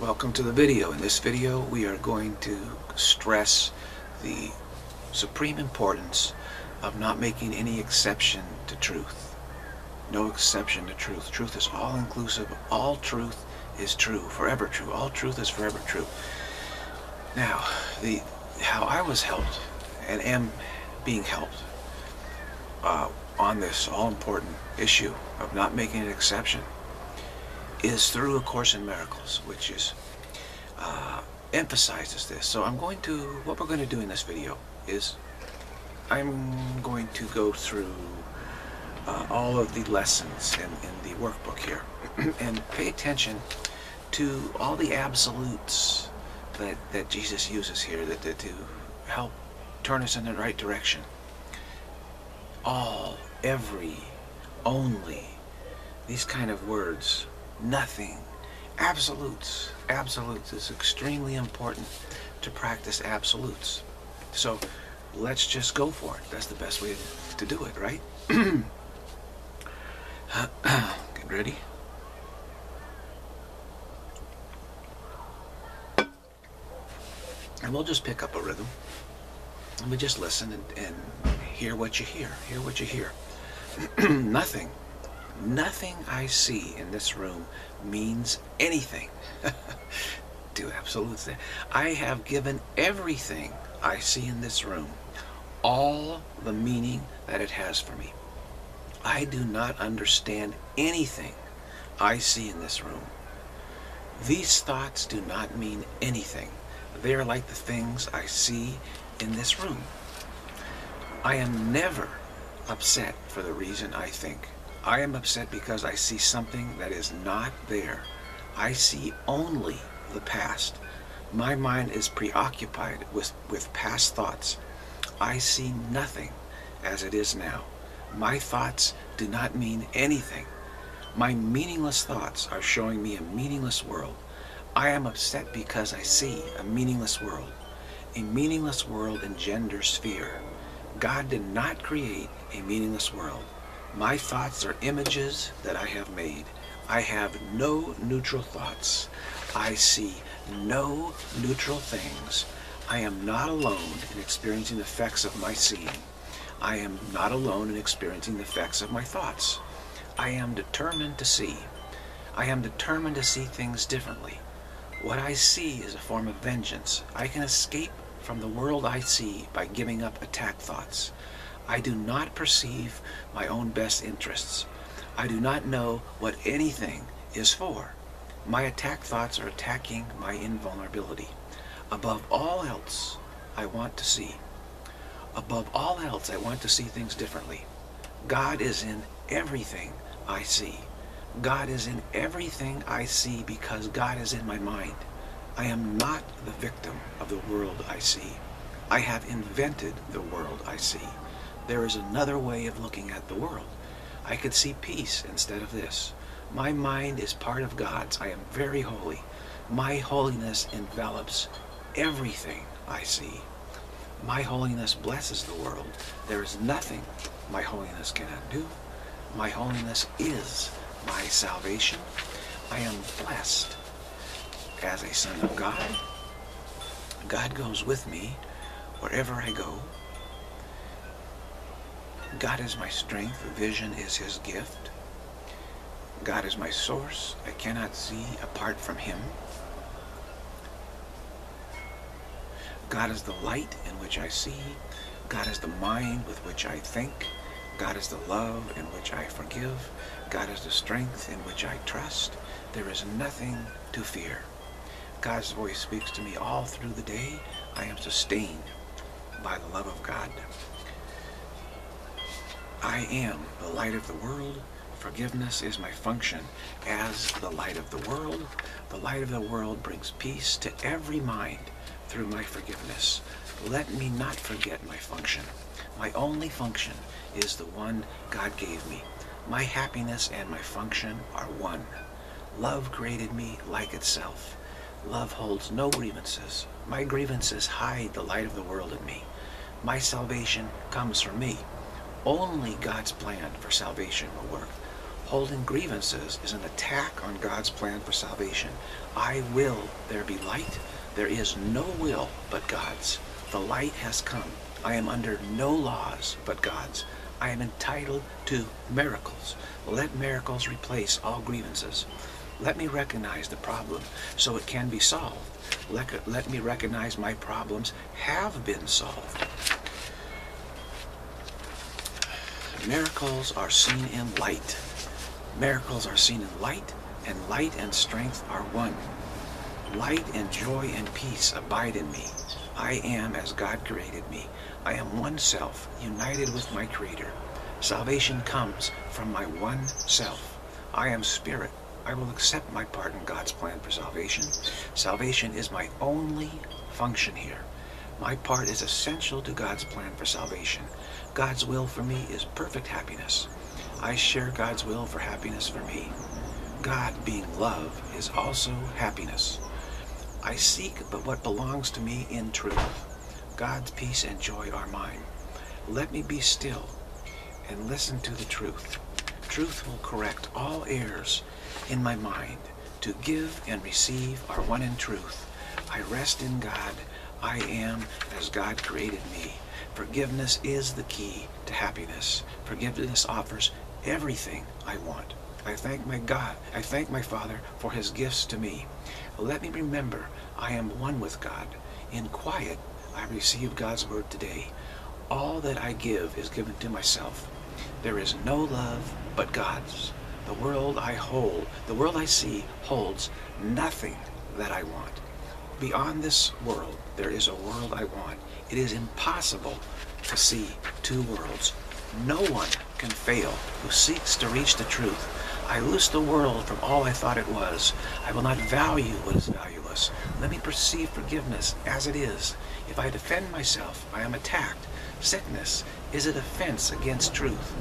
Welcome to the video. In this video we are going to stress the supreme importance of not making any exception to truth. No exception to truth. Truth is all inclusive. All truth is true, forever true. All truth is forever true. Now, the how I was helped and am being helped uh, on this all-important issue of not making an exception is through A Course in Miracles, which is uh, emphasizes this. So I'm going to, what we're going to do in this video is I'm going to go through uh, all of the lessons in, in the workbook here and pay attention to all the absolutes that, that Jesus uses here that, that to help turn us in the right direction. All, every, only, these kind of words nothing. Absolutes. Absolutes is extremely important to practice absolutes. So let's just go for it. That's the best way to do it, right? Get ready. And we'll just pick up a rhythm. And we just listen and, and hear what you hear. Hear what you hear. Nothing Nothing I see in this room means anything. to absolute I have given everything I see in this room all the meaning that it has for me. I do not understand anything I see in this room. These thoughts do not mean anything. They are like the things I see in this room. I am never upset for the reason I think. I am upset because I see something that is not there. I see only the past. My mind is preoccupied with, with past thoughts. I see nothing as it is now. My thoughts do not mean anything. My meaningless thoughts are showing me a meaningless world. I am upset because I see a meaningless world. A meaningless world engenders fear. God did not create a meaningless world. My thoughts are images that I have made. I have no neutral thoughts. I see no neutral things. I am not alone in experiencing the effects of my seeing. I am not alone in experiencing the effects of my thoughts. I am determined to see. I am determined to see things differently. What I see is a form of vengeance. I can escape from the world I see by giving up attack thoughts. I do not perceive my own best interests. I do not know what anything is for. My attack thoughts are attacking my invulnerability. Above all else, I want to see. Above all else, I want to see things differently. God is in everything I see. God is in everything I see because God is in my mind. I am not the victim of the world I see. I have invented the world I see. There is another way of looking at the world. I could see peace instead of this. My mind is part of God's. I am very holy. My holiness envelops everything I see. My holiness blesses the world. There is nothing my holiness cannot do. My holiness is my salvation. I am blessed as a son of God. God goes with me wherever I go. God is my strength. Vision is his gift. God is my source. I cannot see apart from him. God is the light in which I see. God is the mind with which I think. God is the love in which I forgive. God is the strength in which I trust. There is nothing to fear. God's voice speaks to me all through the day. I am sustained by the love of God. I am the light of the world. Forgiveness is my function as the light of the world. The light of the world brings peace to every mind through my forgiveness. Let me not forget my function. My only function is the one God gave me. My happiness and my function are one. Love created me like itself. Love holds no grievances. My grievances hide the light of the world in me. My salvation comes from me. Only God's plan for salvation will work. Holding grievances is an attack on God's plan for salvation. I will there be light. There is no will but God's. The light has come. I am under no laws but God's. I am entitled to miracles. Let miracles replace all grievances. Let me recognize the problem so it can be solved. Let, let me recognize my problems have been solved. Miracles are seen in light. Miracles are seen in light, and light and strength are one. Light and joy and peace abide in me. I am as God created me. I am one self, united with my Creator. Salvation comes from my one self. I am spirit. I will accept my part in God's plan for salvation. Salvation is my only function here. My part is essential to God's plan for salvation. God's will for me is perfect happiness. I share God's will for happiness for me. God being love is also happiness. I seek but what belongs to me in truth. God's peace and joy are mine. Let me be still and listen to the truth. Truth will correct all errors in my mind. To give and receive are one in truth. I rest in God. I am as God created me. Forgiveness is the key to happiness. Forgiveness offers everything I want. I thank my God, I thank my Father for his gifts to me. Let me remember I am one with God. In quiet, I receive God's word today. All that I give is given to myself. There is no love but God's. The world I hold, the world I see, holds nothing that I want. Beyond this world, there is a world I want. It is impossible to see two worlds. No one can fail who seeks to reach the truth. I loose the world from all I thought it was. I will not value what is valueless. Let me perceive forgiveness as it is. If I defend myself, I am attacked. Sickness is a defense against truth.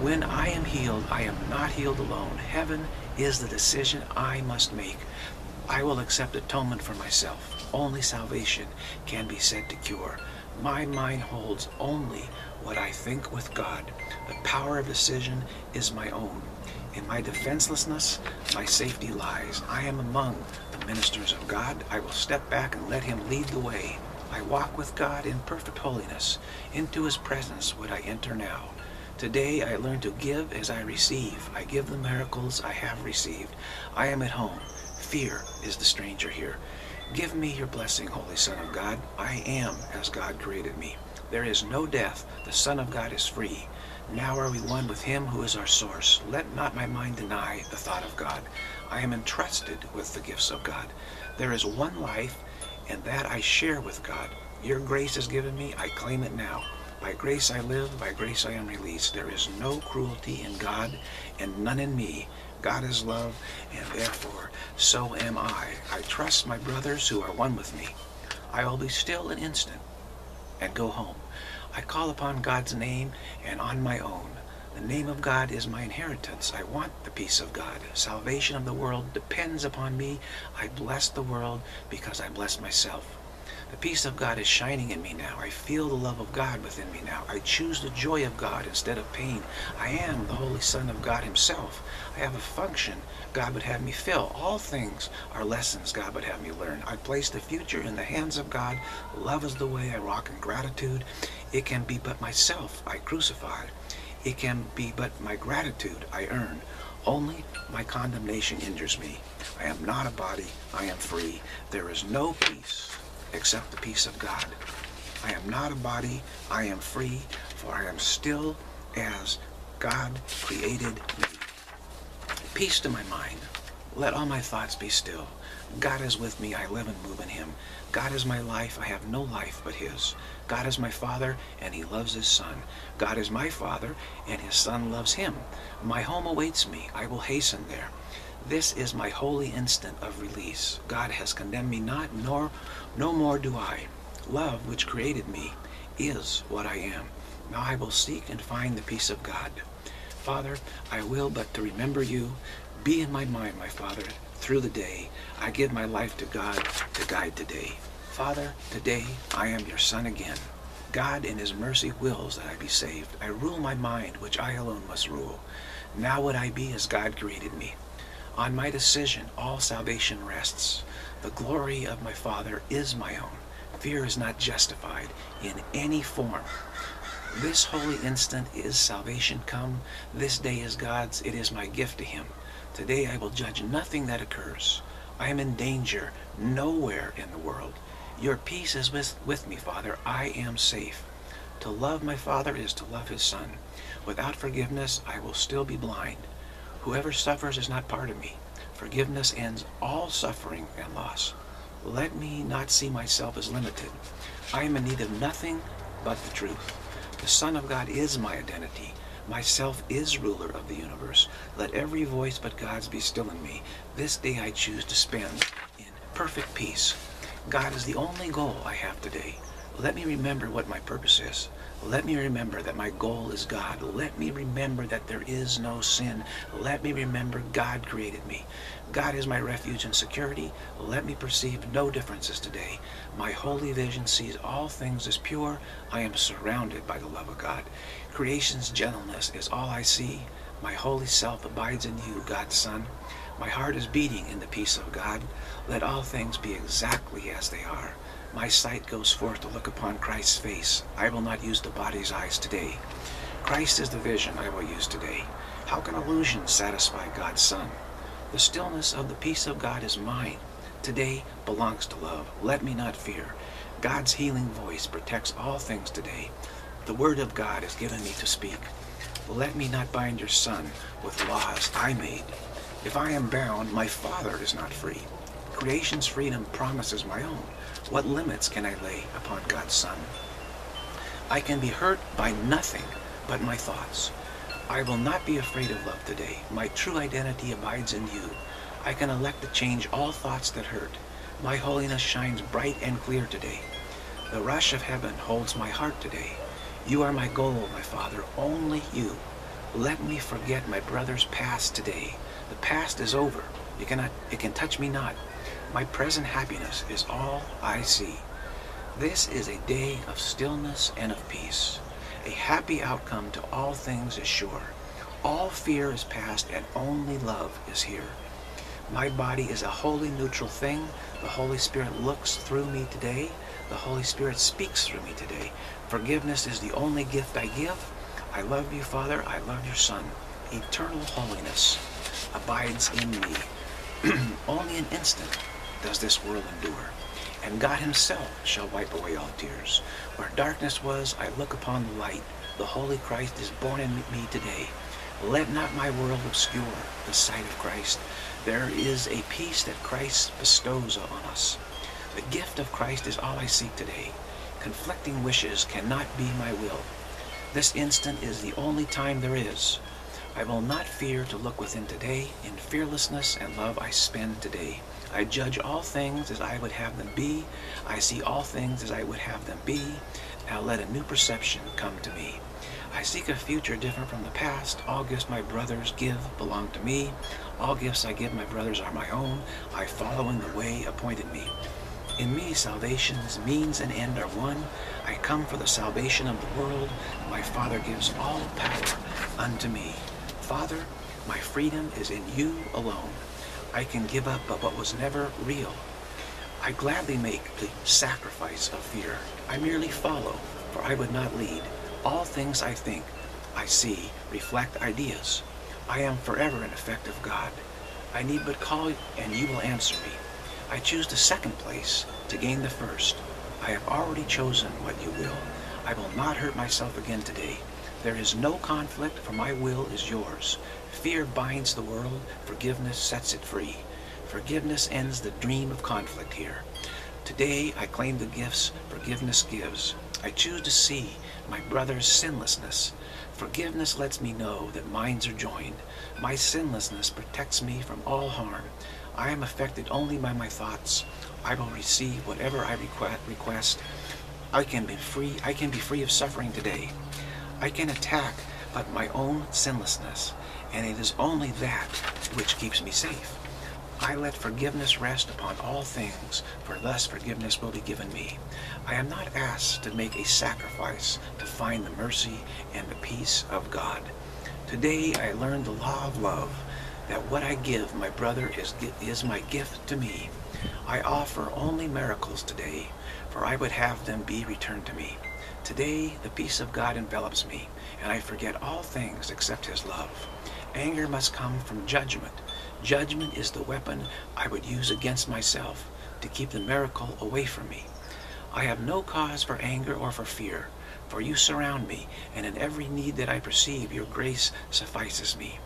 When I am healed, I am not healed alone. Heaven is the decision I must make. I will accept atonement for myself. Only salvation can be said to cure. My mind holds only what I think with God. The power of decision is my own. In my defenselessness, my safety lies. I am among the ministers of God. I will step back and let him lead the way. I walk with God in perfect holiness. Into his presence would I enter now. Today I learn to give as I receive. I give the miracles I have received. I am at home. Fear is the stranger here. Give me your blessing, Holy Son of God. I am as God created me. There is no death. The Son of God is free. Now are we one with him who is our source. Let not my mind deny the thought of God. I am entrusted with the gifts of God. There is one life, and that I share with God. Your grace is given me. I claim it now. By grace I live, by grace I am released. There is no cruelty in God and none in me. God is love, and therefore so am I. I trust my brothers who are one with me. I will be still an instant and go home. I call upon God's name and on my own. The name of God is my inheritance. I want the peace of God. Salvation of the world depends upon me. I bless the world because I bless myself. The peace of God is shining in me now. I feel the love of God within me now. I choose the joy of God instead of pain. I am the Holy Son of God himself. I have a function God would have me fill. All things are lessons God would have me learn. I place the future in the hands of God. Love is the way I walk in gratitude. It can be but myself I crucify. It can be but my gratitude I earn. Only my condemnation injures me. I am not a body. I am free. There is no peace except the peace of God. I am not a body, I am free, for I am still as God created me. Peace to my mind. Let all my thoughts be still. God is with me, I live and move in him. God is my life, I have no life but his. God is my Father, and he loves his Son. God is my Father, and his Son loves him. My home awaits me, I will hasten there. This is my holy instant of release. God has condemned me not, nor no more do I. Love, which created me, is what I am. Now I will seek and find the peace of God. Father, I will but to remember you. Be in my mind, my Father, through the day. I give my life to God to guide today. Father, today I am your son again. God in his mercy wills that I be saved. I rule my mind, which I alone must rule. Now would I be as God created me. On my decision, all salvation rests. The glory of my Father is my own. Fear is not justified in any form. This holy instant is salvation come. This day is God's. It is my gift to him. Today I will judge nothing that occurs. I am in danger nowhere in the world. Your peace is with, with me, Father. I am safe. To love my Father is to love his Son. Without forgiveness, I will still be blind. Whoever suffers is not part of me. Forgiveness ends all suffering and loss. Let me not see myself as limited. I am in need of nothing but the truth. The Son of God is my identity. Myself is ruler of the universe. Let every voice but God's be still in me. This day I choose to spend in perfect peace. God is the only goal I have today. Let me remember what my purpose is. Let me remember that my goal is God. Let me remember that there is no sin. Let me remember God created me. God is my refuge and security. Let me perceive no differences today. My holy vision sees all things as pure. I am surrounded by the love of God. Creation's gentleness is all I see. My holy self abides in you, God's Son. My heart is beating in the peace of God. Let all things be exactly as they are. My sight goes forth to look upon Christ's face. I will not use the body's eyes today. Christ is the vision I will use today. How can illusion satisfy God's Son? The stillness of the peace of God is mine. Today belongs to love. Let me not fear. God's healing voice protects all things today. The word of God is given me to speak. Let me not bind your son with laws I made. If I am bound, my Father is not free. Creation's freedom promises my own. What limits can I lay upon God's Son? I can be hurt by nothing but my thoughts. I will not be afraid of love today. My true identity abides in you. I can elect to change all thoughts that hurt. My holiness shines bright and clear today. The rush of heaven holds my heart today. You are my goal, my Father, only you. Let me forget my brother's past today. The past is over. It cannot it can touch me not. My present happiness is all I see. This is a day of stillness and of peace. A happy outcome to all things is sure. All fear is past and only love is here. My body is a wholly neutral thing. The Holy Spirit looks through me today. The Holy Spirit speaks through me today. Forgiveness is the only gift I give. I love you, Father. I love your Son. Eternal holiness abides in me. only an instant does this world endure. And God himself shall wipe away all tears. Where darkness was, I look upon the light. The Holy Christ is born in me today. Let not my world obscure the sight of Christ. There is a peace that Christ bestows on us. The gift of Christ is all I seek today. Conflicting wishes cannot be my will. This instant is the only time there is. I will not fear to look within today. In fearlessness and love I spend today. I judge all things as I would have them be. I see all things as I would have them be. Now let a new perception come to me. I seek a future different from the past. All gifts my brothers give belong to me. All gifts I give my brothers are my own. I follow in the way appointed me. In me salvation's means and end are one. I come for the salvation of the world. My Father gives all power unto me. Father, my freedom is in you alone. I can give up but what was never real. I gladly make the sacrifice of fear. I merely follow, for I would not lead. All things I think, I see, reflect ideas. I am forever an effect of God. I need but call and you will answer me. I choose the second place to gain the first. I have already chosen what you will. I will not hurt myself again today. There is no conflict, for my will is yours. Fear binds the world, forgiveness sets it free. Forgiveness ends the dream of conflict here. Today I claim the gifts forgiveness gives. I choose to see my brother's sinlessness. Forgiveness lets me know that minds are joined. My sinlessness protects me from all harm. I am affected only by my thoughts. I will receive whatever I request. I can be free. I can be free of suffering today. I can attack but my own sinlessness and it is only that which keeps me safe. I let forgiveness rest upon all things, for thus forgiveness will be given me. I am not asked to make a sacrifice to find the mercy and the peace of God. Today I learned the law of love, that what I give my brother is, is my gift to me. I offer only miracles today, for I would have them be returned to me. Today the peace of God envelops me, and I forget all things except his love. Anger must come from judgment. Judgment is the weapon I would use against myself to keep the miracle away from me. I have no cause for anger or for fear, for you surround me, and in every need that I perceive, your grace suffices me.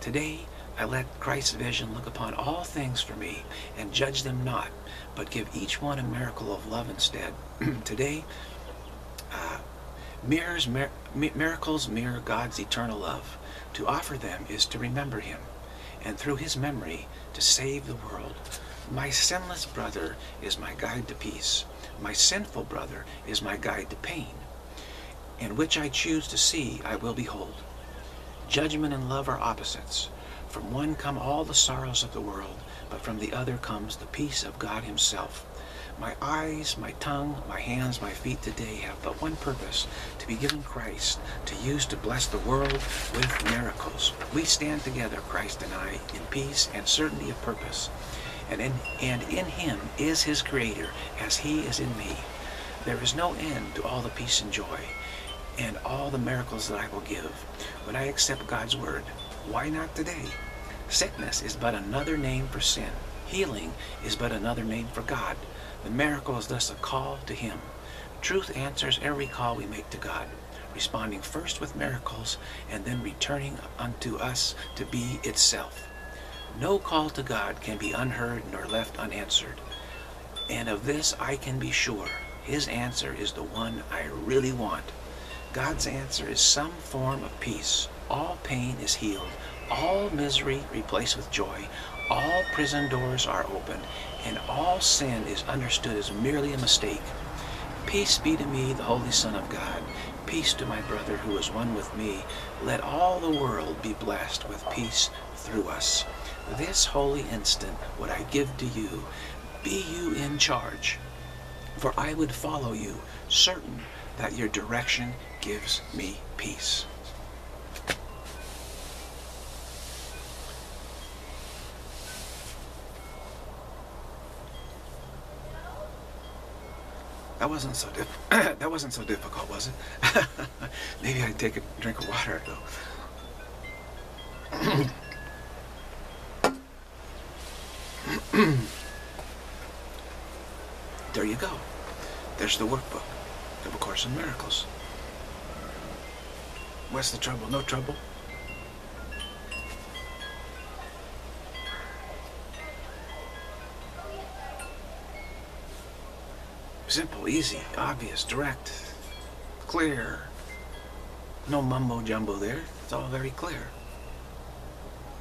Today, I let Christ's vision look upon all things for me and judge them not, but give each one a miracle of love instead. Today, mirrors, mir miracles mirror God's eternal love. To offer them is to remember him, and through his memory, to save the world. My sinless brother is my guide to peace. My sinful brother is my guide to pain. And which I choose to see, I will behold. Judgment and love are opposites. From one come all the sorrows of the world, but from the other comes the peace of God himself. My eyes, my tongue, my hands, my feet today have but one purpose, to be given Christ, to use to bless the world with miracles. We stand together, Christ and I, in peace and certainty of purpose. And in, and in him is his creator, as he is in me. There is no end to all the peace and joy, and all the miracles that I will give. When I accept God's word, why not today? Sickness is but another name for sin. Healing is but another name for God. The miracle is thus a call to Him. Truth answers every call we make to God, responding first with miracles and then returning unto us to be itself. No call to God can be unheard nor left unanswered. And of this I can be sure. His answer is the one I really want. God's answer is some form of peace. All pain is healed. All misery replaced with joy. All prison doors are opened and all sin is understood as merely a mistake. Peace be to me, the Holy Son of God. Peace to my brother who is one with me. Let all the world be blessed with peace through us. This holy instant would I give to you. Be you in charge, for I would follow you, certain that your direction gives me peace. That wasn't so diff that wasn't so difficult, was it? Maybe I'd take a drink of water though. there you go. There's the workbook of A Course in Miracles. What's the trouble? No trouble? Simple, easy, obvious, direct, clear. No mumbo jumbo there. It's all very clear.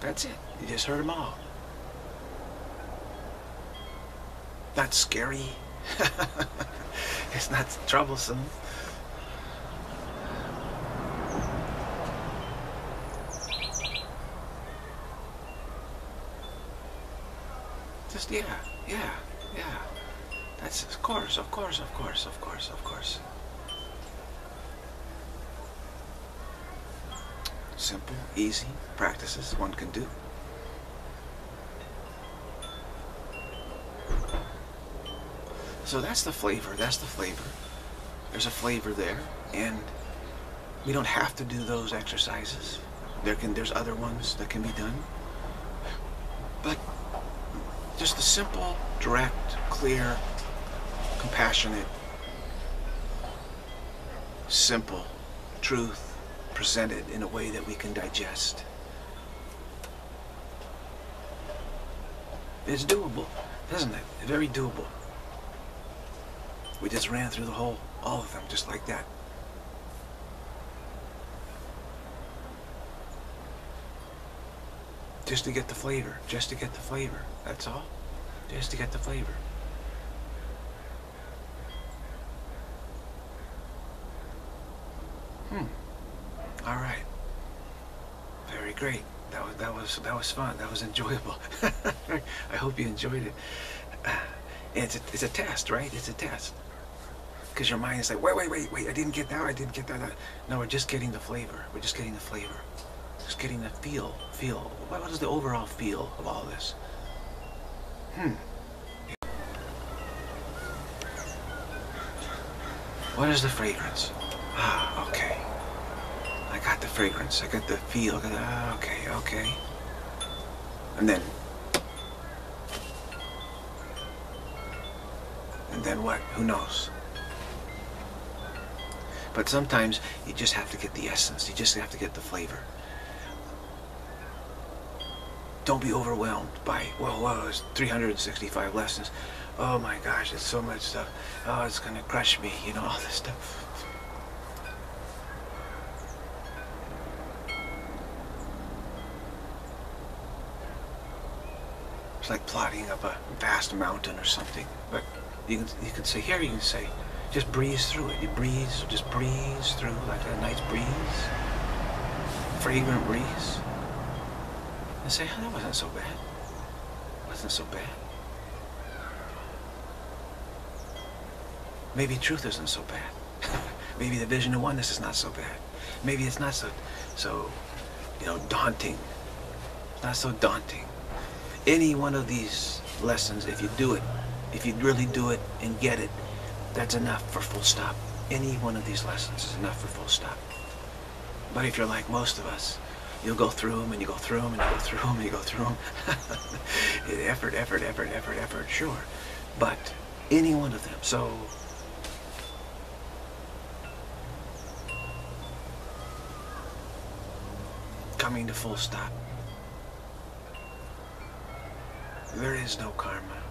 That's it. You just heard them all. Not scary. it's not troublesome. Just, yeah, yeah. That's, of course, of course, of course, of course, of course. Simple, easy practices one can do. So that's the flavor, that's the flavor. There's a flavor there, and we don't have to do those exercises. There can, there's other ones that can be done. But just the simple, direct, clear, compassionate, simple truth presented in a way that we can digest. It's doable, isn't it? Very doable. We just ran through the whole, all of them, just like that. Just to get the flavor, just to get the flavor, that's all. Just to get the flavor. Hmm. All right. Very great. That was that was that was fun. That was enjoyable. I hope you enjoyed it. It's a, it's a test, right? It's a test. Because your mind is like, wait, wait, wait, wait. I didn't get that. I didn't get that. No, we're just getting the flavor. We're just getting the flavor. Just getting the feel, feel. What is the overall feel of all this? Hmm. What is the fragrance? Ah, okay. I got the fragrance. I got the feel. I got the, ah, okay, okay. And then And then what? Who knows? But sometimes you just have to get the essence. You just have to get the flavor. Don't be overwhelmed by, well, well, it's 365 lessons. Oh my gosh, it's so much stuff. Oh, it's going to crush me, you know, all this stuff. It's like plotting up a vast mountain or something. But you can, you can say, here you can say, just breeze through it. You breeze, just breeze through like a nice breeze, fragrant breeze. And say, oh, that wasn't so bad. wasn't so bad. Maybe truth isn't so bad. Maybe the vision of oneness is not so bad. Maybe it's not so, so, you know, daunting. It's not so daunting. Any one of these lessons, if you do it, if you really do it and get it, that's enough for full stop. Any one of these lessons is enough for full stop. But if you're like most of us, you'll go through them and you go through them and you go through them and you go through them. effort, effort, effort, effort, effort, sure. But any one of them. So coming to full stop. There is no karma.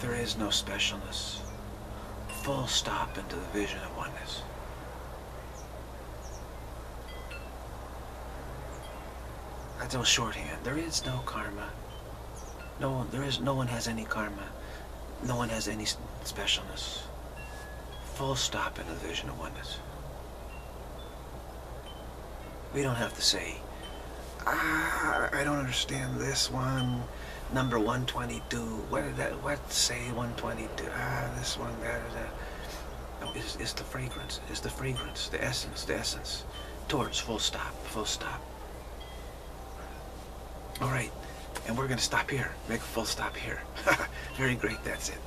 There is no specialness. Full stop into the vision of oneness. That's a shorthand. There is no karma. No one, there is, no one has any karma. No one has any specialness. Full stop into the vision of oneness. We don't have to say, ah, I don't understand this one number 122. What did that, what say 122? Ah, this one, that, that. No, it's, it's the fragrance, it's the fragrance, the essence, the essence. Towards full stop, full stop. All right, and we're gonna stop here, make a full stop here. Very great, that's it.